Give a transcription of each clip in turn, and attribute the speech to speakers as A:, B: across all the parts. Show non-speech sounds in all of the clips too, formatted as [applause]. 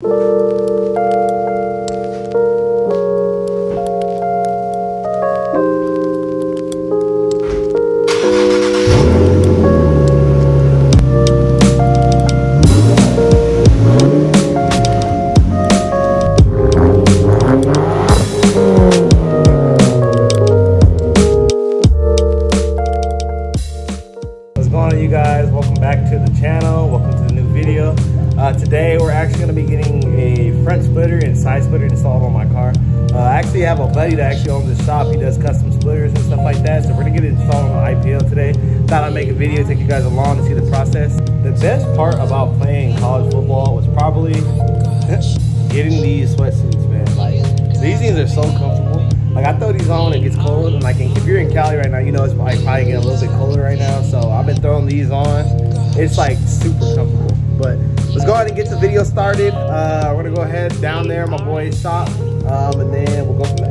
A: Música on my car. Uh, I actually have a buddy that actually owns the shop. He does custom splitters and stuff like that. So we're to get it installed on IPL today. Thought I'd make a video, take you guys along to see the process. The best part about playing college football was probably getting these sweatsuits, man. Like these things are so comfortable. Like I throw these on it gets cold, and like if you're in Cali right now, you know it's like probably getting a little bit colder right now. So I've been throwing these on. It's like super comfortable. But let's go ahead and get the video started. Uh, we're gonna go ahead down there, my boy's shop, um, and then we'll go from there.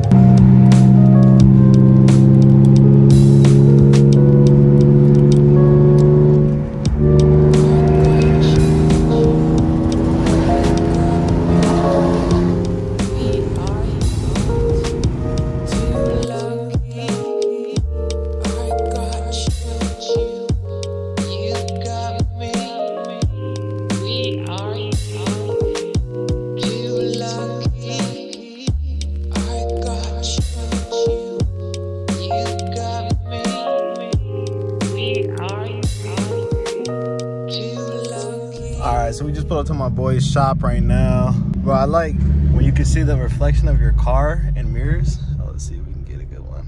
A: So we just pulled up to my boy's shop right now. Bro, I like when you can see the reflection of your car in mirrors. Oh, let's see if we can get a good one.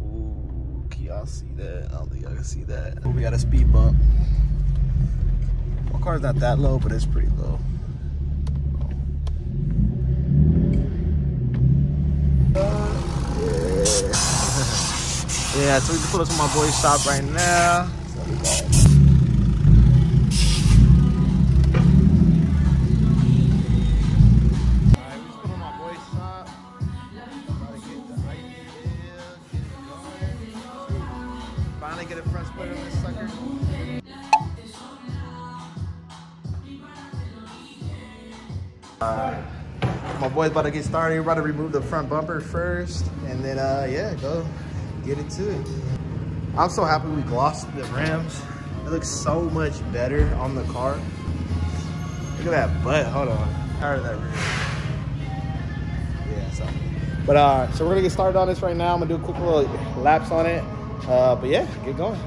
A: Ooh, can y'all see that? I don't think y'all can see that. Ooh, we got a speed bump. My car's not that low, but it's pretty low. [laughs] yeah, so we just pulled up to my boy's shop right now. Alright. My boy's about to get started. We're about to remove the front bumper first. And then, uh, yeah, go get it to it. I'm so happy we glossed the rims. It looks so much better on the car. Look at that butt. Hold on. Did that? Yeah, so. But uh, so we're gonna get started on this right now. I'm gonna do a quick little laps on it. Uh, but yeah, get going.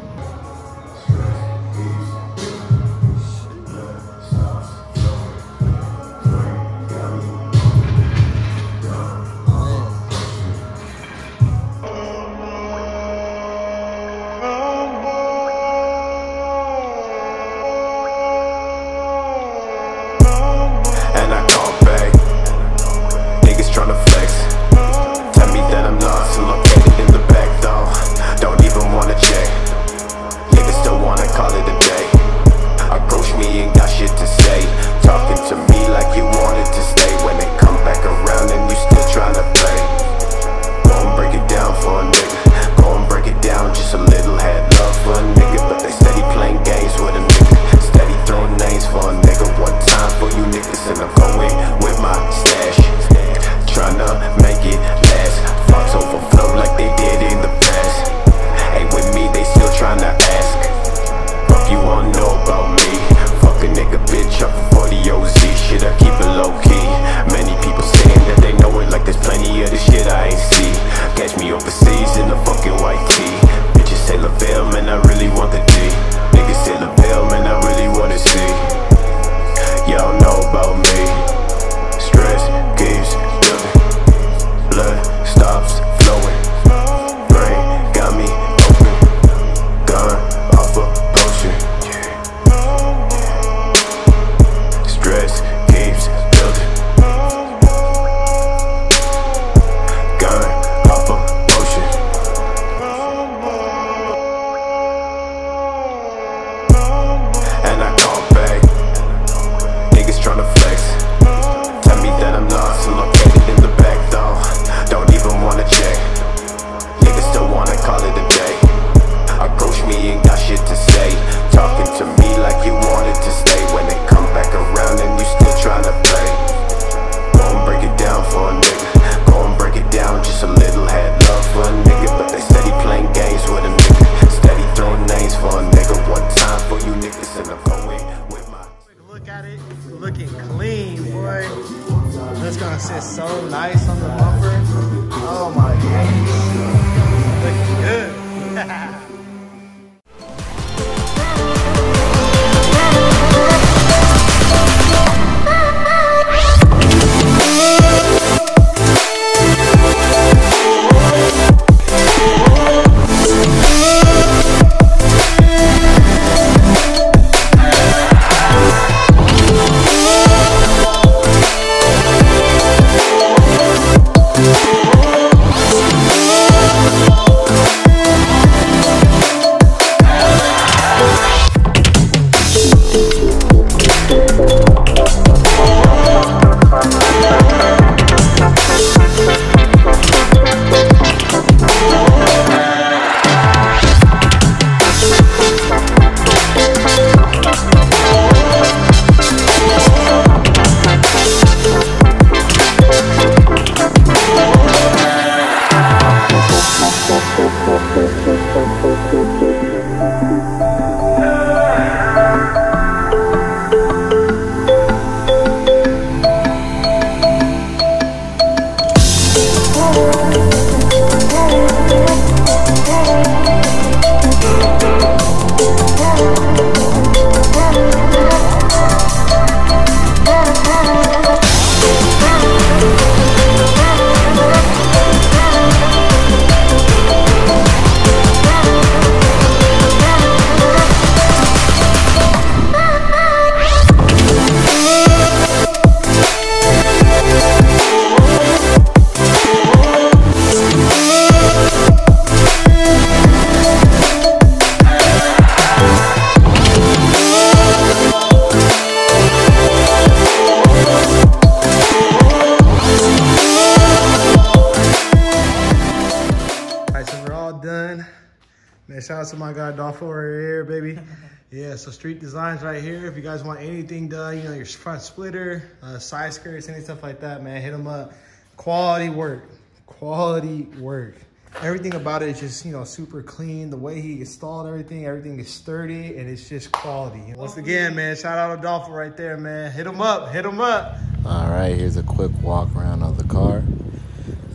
A: Shout out to my guy Adolfo right here, baby. [laughs] yeah, so Street Designs right here. If you guys want anything done, you know, your front splitter, uh, side skirts, any stuff like that, man, hit them up. Quality work, quality work. Everything about it is just, you know, super clean. The way he installed everything, everything is sturdy and it's just quality. Once again, man, shout out to Adolfo right there, man. Hit him up, hit him up.
B: All right, here's a quick walk around of the car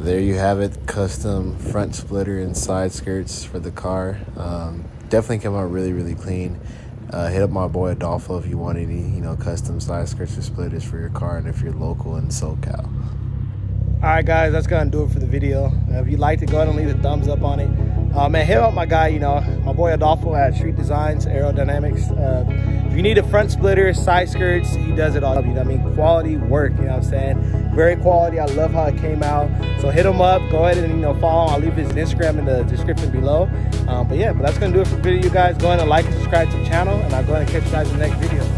B: there you have it custom front splitter and side skirts for the car. Um, definitely came out really really clean. Uh, hit up my boy adolfo if you want any you know custom side skirts or splitters for your car and if you're local in socal.
A: All right guys that's gonna do it for the video. If you liked it go ahead and leave a thumbs up on it. Uh, man hit up my guy you know my boy adolfo at street designs aerodynamics. Uh, if you need a front splitter side skirts he does it all. You know i mean quality work you know what i'm saying very quality. I love how it came out. So hit him up. Go ahead and you know follow i'll leave his instagram in the description below. Um, but yeah but that's gonna do it for the video you guys. Go ahead and like and subscribe to the channel and i'll go ahead and catch you guys in the next video